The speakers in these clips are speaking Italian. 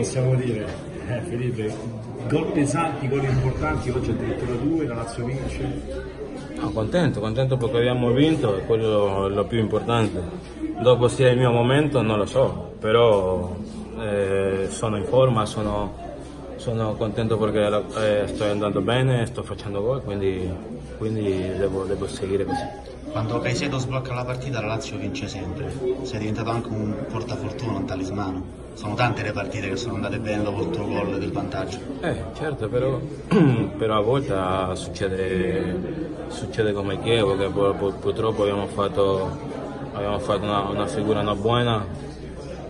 possiamo dire, eh, Felipe, gol pesanti, gol importanti, oggi addirittura due, la Lazio vince. No, contento, contento perché abbiamo vinto, è quello lo più importante. Dopo sia il mio momento non lo so, però eh, sono in forma, sono, sono contento perché eh, sto andando bene, sto facendo gol, quindi, quindi devo, devo seguire così. Quando Caicedo sblocca la partita la Lazio vince sempre, sei diventato anche un portafortuna, un talismano. Sono tante le partite che sono andate bene dopo il tuo gol del vantaggio. Eh, certo, però, però a volte succede, succede come che purtroppo abbiamo fatto, abbiamo fatto una, una, figura non buona,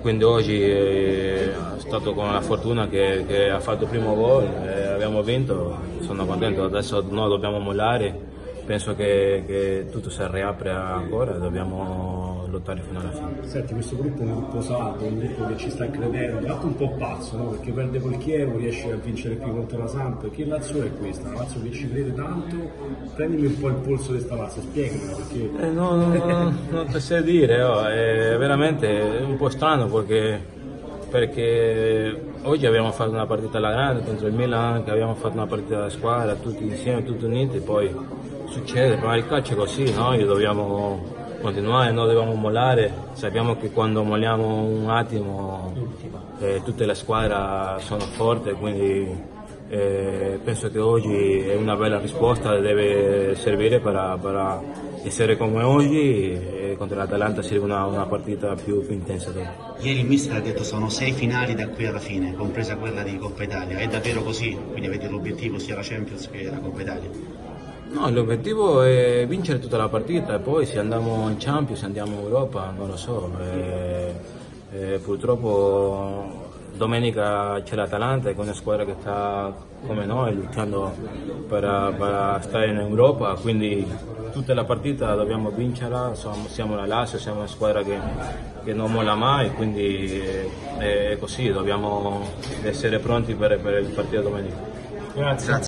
quindi oggi è stato con la fortuna che, che ha fatto il primo gol e abbiamo vinto, sono contento, adesso noi dobbiamo mollare penso che, che, tutto si riapre ancora dobbiamo lottare fino alla fine. Senti, questo gruppo è un gruppo saldo, un gruppo che ci sta credendo, anche un po' pazzo, no? perché perde col Chievo, riesce a vincere qui contro la Samp. Che Lazio è questa? La Lazio che ci crede tanto? Prendimi un po' il polso di questa Lazio, spiegami perché. Eh, no, no, no, non ti sai dire, oh, è veramente un po' strano perché perché oggi abbiamo fatto una partita alla grande contro il Milan, che abbiamo fatto una partita da squadra, tutti insieme, tutti uniti, poi succede, ma il calcio è così, noi dobbiamo continuare, non dobbiamo mollare, sappiamo che quando molliamo un attimo eh, tutte le squadre sono forti, quindi eh, penso che oggi è una bella risposta, deve servire per, per essere come oggi e contro l'Atalanta serve una, una partita più, più intensa. Ieri il mister ha detto sono sei finali da qui alla fine, compresa quella di Coppa Italia, è davvero così? Quindi avete l'obiettivo sia la Champions che la Coppa Italia? No, l'obiettivo è vincere tutta la partita poi se andiamo in Champions, se andiamo in Europa, non lo so. E, e purtroppo domenica c'è l'Atalanta che è una squadra che sta come noi lottando per, per stare in Europa, quindi tutta la partita dobbiamo vincerla, siamo, siamo la Lazio, siamo una squadra che, che non molla mai, quindi è, è, così, dobbiamo essere pronti per, per il partito domenica. Grazie. Grazie.